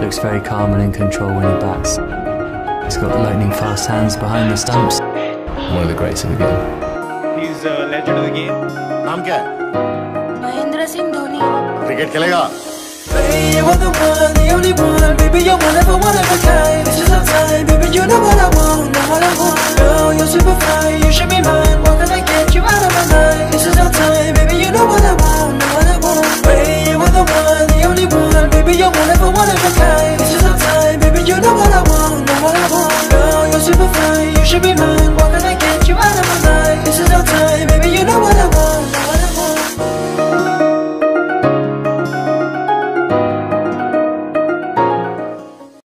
Looks very calm and in control when he bats. He's got lightning fast hands behind the stumps. One of the greats of the game. He's a legend of the game. नाम क्या है Mahendra Singh Dhoni cricket खेलेगा Baby, you are the one, the only one. Baby, you're one of a one of a kind. This is our time, baby. You know what I want, Should be mine. What can I get you out of my